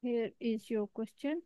Here is your question.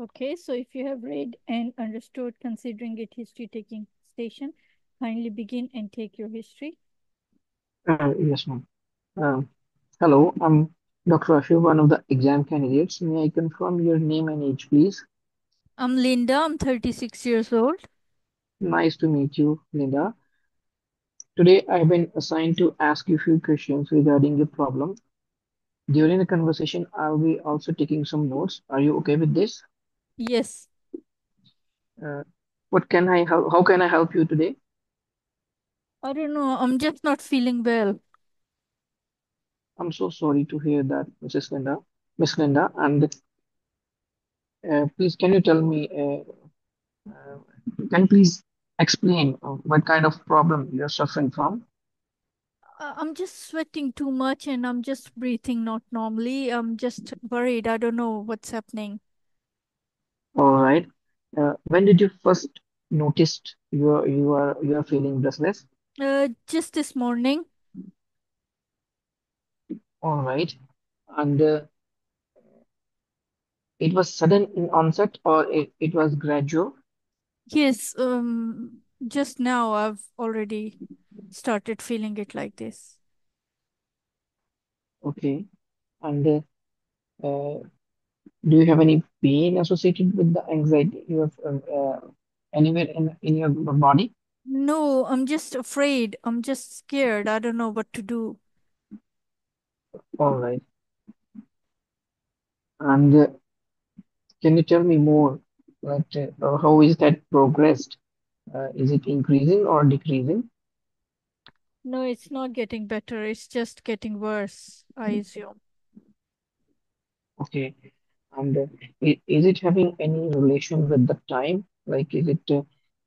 Okay, so if you have read and understood considering it history taking station, kindly begin and take your history. Uh, yes, ma'am. Uh, hello, I'm Dr. Ashu, one of the exam candidates. May I confirm your name and age, please? I'm Linda, I'm 36 years old. Nice to meet you, Linda. Today, I've been assigned to ask you a few questions regarding your problem. During the conversation, I'll be also taking some notes. Are you okay with this? Yes. Uh, what can I help? How can I help you today? I don't know, I'm just not feeling well. I'm so sorry to hear that, Mrs. Linda, Miss Linda. And uh, please, can you tell me, uh, uh, can you please explain uh, what kind of problem you're suffering from? Uh, I'm just sweating too much and I'm just breathing not normally. I'm just worried. I don't know what's happening. All right. Uh, when did you first noticed you are you are you are feeling restless? Uh, just this morning. All right. And uh, it was sudden in onset or it, it was gradual? Yes, um, just now I've already started feeling it like this. Okay. And uh, uh, do you have any pain associated with the anxiety you have uh, uh, anywhere in in your body? No, I'm just afraid. I'm just scared. I don't know what to do. All right. And uh, can you tell me more? Like, uh, how is that progressed? Uh, is it increasing or decreasing? No, it's not getting better. It's just getting worse, I assume. Okay. And uh, is it having any relation with the time? Like, is it uh,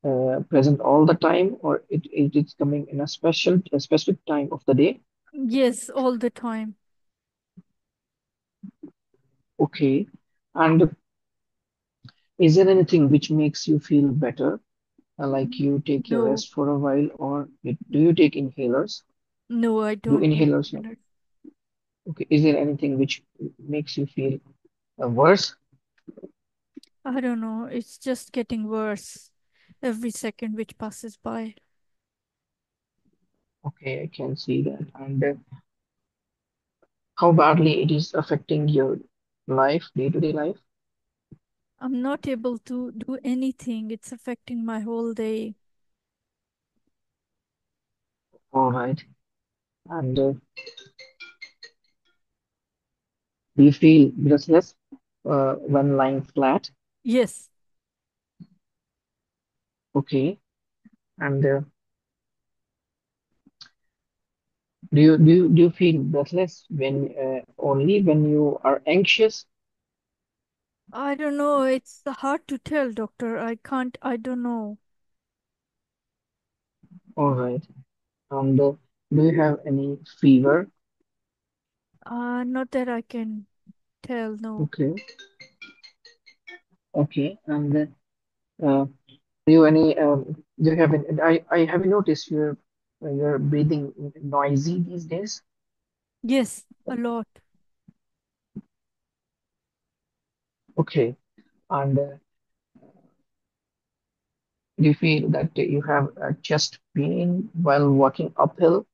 uh, present all the time, or it, it is coming in a special, a specific time of the day? Yes, all the time. Okay. And is there anything which makes you feel better? Uh, like you take your No, rest for a while, or do you take inhalers? no, I Do don't take inhalers? No. Okay. Is there anything which makes you feel uh, worse? I don't know. It's just getting worse every second which passes by. Okay, I can see that. And uh, how badly it is affecting your life, day-to-day life? I'm not able to do anything. It's affecting my whole day. All right. And uh, do you feel breathless uh, when lying flat? Yes, Okay. And uh, do you do you, do you feel breathless when uh, only when you are anxious? I don't know. It's hard to tell, doctor. I can't, I don't know. All right. And uh, do you have any fever? Uh, not that I can tell, no. Okay. Okay. And uh, uh, do you any um, do you have any, I I have noticed you're you're breathing noisy these days. Yes, a lot. Okay. And uh, do you feel that you have a chest pain while walking uphill?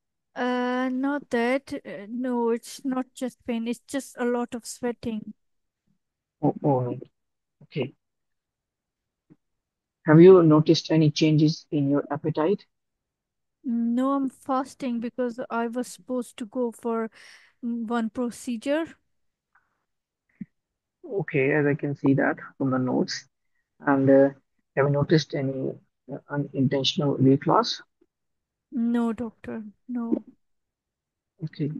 Uh, not that. Uh, no, it's not just pain. It's just a lot of sweating. Oh, all right. Okay. Have you noticed any changes in your appetite? No, I'm fasting because I was supposed to go for one procedure. Okay, as I can see that from the notes. And uh, have you noticed any uh, unintentional weight loss? No, doctor. No, Okay.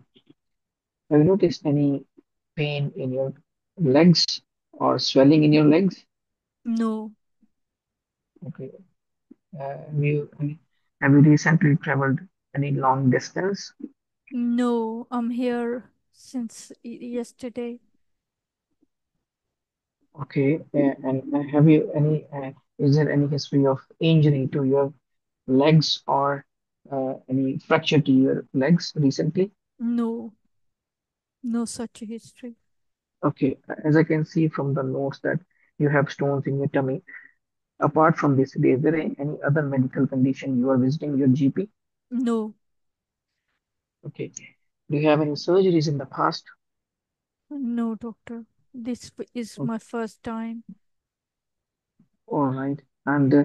Have you noticed any pain in your legs or swelling in your legs? no, Okay. Uh, have you have you recently traveled any long distance? no. I'm here since y- yesterday. Okay. Uh, and uh, have you any uh, is there any history of injury to your legs or uh, any fracture to your legs recently? No, no such history. Okay. As I can see from the notes that you have stones in your tummy. Apart from this, is there any other medical condition you are visiting your GP? No, Okay. Do you have any surgeries in the past? no, doctor. This is my first time. all right. And uh,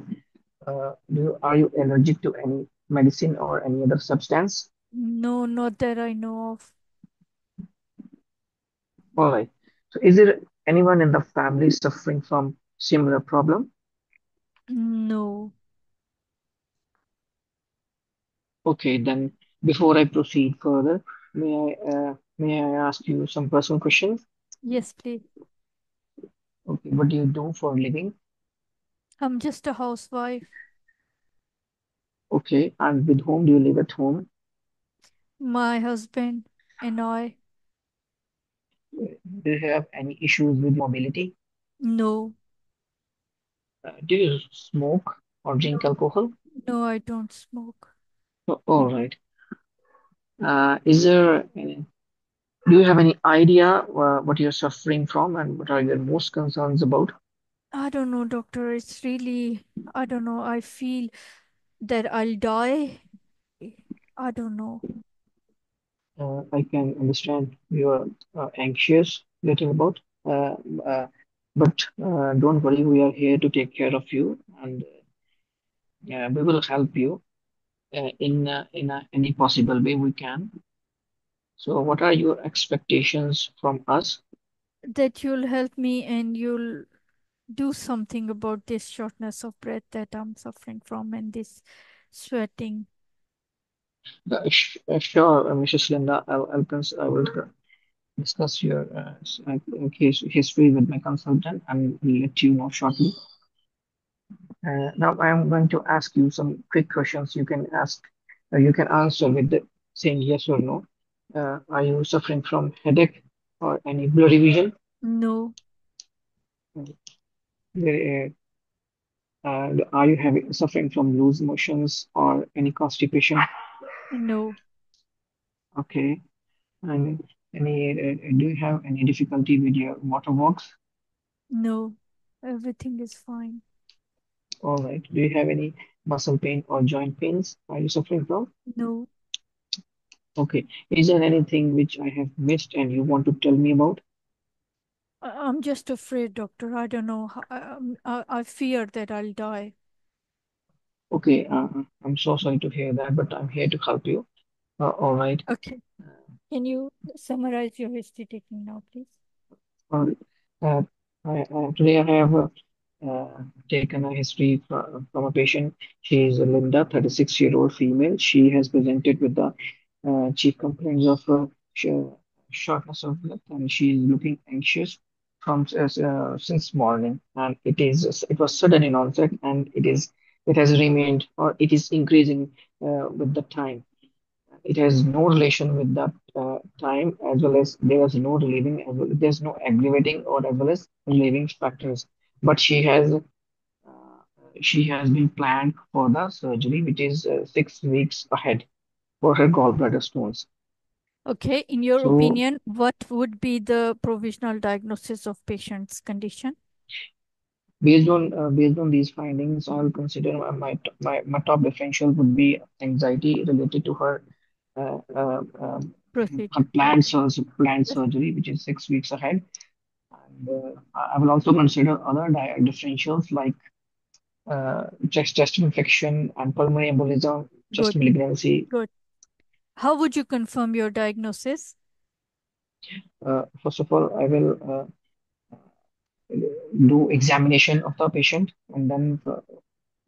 uh, do you, are you allergic to any medicine or any other substance? No, not that I know of. All right. So is there anyone in the family suffering from similar problem? No. Okay, then before I proceed further, may I uh, may I ask you some personal questions? Yes, please. Okay, what do you do for a living? I'm just a housewife. Okay, and with whom do you live at home? My husband and I. Do you have any issues with mobility? No, Uh, do you smoke or no, drink alcohol? no, I don't smoke. Oh, all right. Uh, is there any, do you have any idea uh, what you're suffering from and what are your most concerns about? I don't know, doctor. It's really, I don't know. I feel that I'll die. I don't know. Uh, I can understand you're uh, anxious little about, uh, uh, but uh, don't worry, we are here to take care of you and uh, we will help you uh, in uh, in uh, any possible way we can. So, what are your expectations from us? That you'll help me and you'll do something about this shortness of breath that I'm suffering from and this sweating. Uh, sh uh, sure, uh, Mrs. Linda, I'll, I'll cons I will uh, discuss your uh, uh, case history with my consultant and will let you know shortly. Uh, now, I'm going to ask you some quick questions. You can ask, you can answer with the saying yes or no. Uh, are you suffering from headache or any blurry vision? No, Uh, and are you having suffering from loose motions or any constipation? no, Okay. And any, uh, do you have any difficulty with your waterworks? no. Everything is fine. All right. Do you have any muscle pain or joint pains? Are you suffering from? No, Okay. Is there anything which I have missed and you want to tell me about? I- I'm just afraid, doctor. I don't know. I, I'm- I, I fear that I'll die. Okay. Uh, I'm so sorry to hear that, but I'm here to help you. Uh, all right. Okay. Can you summarize your history taking now, please? Uh, uh, I, uh, today I have uh, uh, taken a history from, from a patient. She is a Linda, 36 year old female. She has presented with the uh, chief complaints of uh, shortness of breath, and she is looking anxious from uh, since morning. And it is it was sudden in onset, and it is it has remained or it is increasing uh, with the time. It has no relation with that uh, time as well as there was no relieving as well. There's no aggravating or as well as relieving factors. But she has uh, she has been planned for the surgery, which is uh, six weeks ahead for her gallbladder stones. Okay. In your So opinion, what would be the provisional diagnosis of patient's condition? based on uh, based on these findings, I'll consider my my, my my top differential would be anxiety related to her uh, uh, um, her planned, sur planned surgery, which is six weeks ahead And uh, I will also consider other di differentials like uh, chest, chest infection and pulmonary embolism, chest Good, malignancy. good. How would you confirm your diagnosis? Uh, first of all, I will uh, do examination of the patient, and then uh,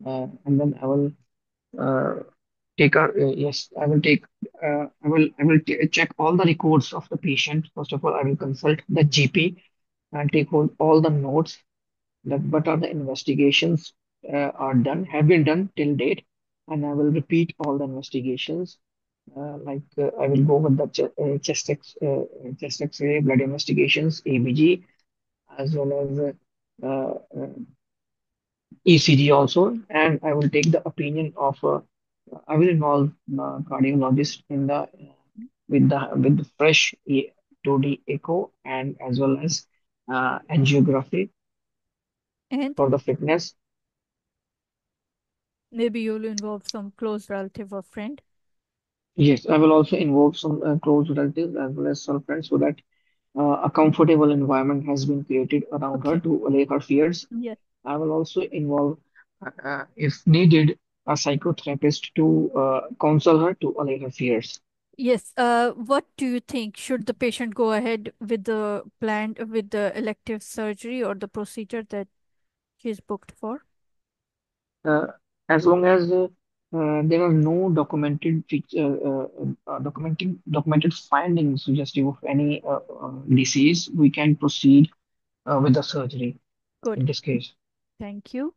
uh, and then I will uh, take a uh, yes, I will take I will I will check all the records of the patient. First of all, I will consult the GP and take hold all the notes that what are the investigations are done have been done till date, and I will repeat all the investigations. Uh, like uh, I will go with the ch uh, chest X uh, chest X-ray, blood investigations, ABG, as well as ECG also, and I will take the opinion of uh, I will involve uh, cardiologist in the with the with the fresh E- 2D echo and as well as uh, angiography And for the fitness. maybe you'll involve some close relative or friend. Yes, I will also involve some uh, close relatives as well as some friends so that uh, a comfortable environment has been created around her Okay. to allay her fears. Yes. I will also involve, uh, uh, if needed, a psychotherapist to uh, counsel her to allay her fears. Yes. Uh, what do you think? Should the patient go ahead with the planned with the elective surgery or the procedure that she's booked for? Uh, as long as uh, uh, there are no documented feature, uh, uh, documenting documented findings suggestive of any uh, uh, disease, we can proceed uh, with the surgery Good. in this case. Thank you.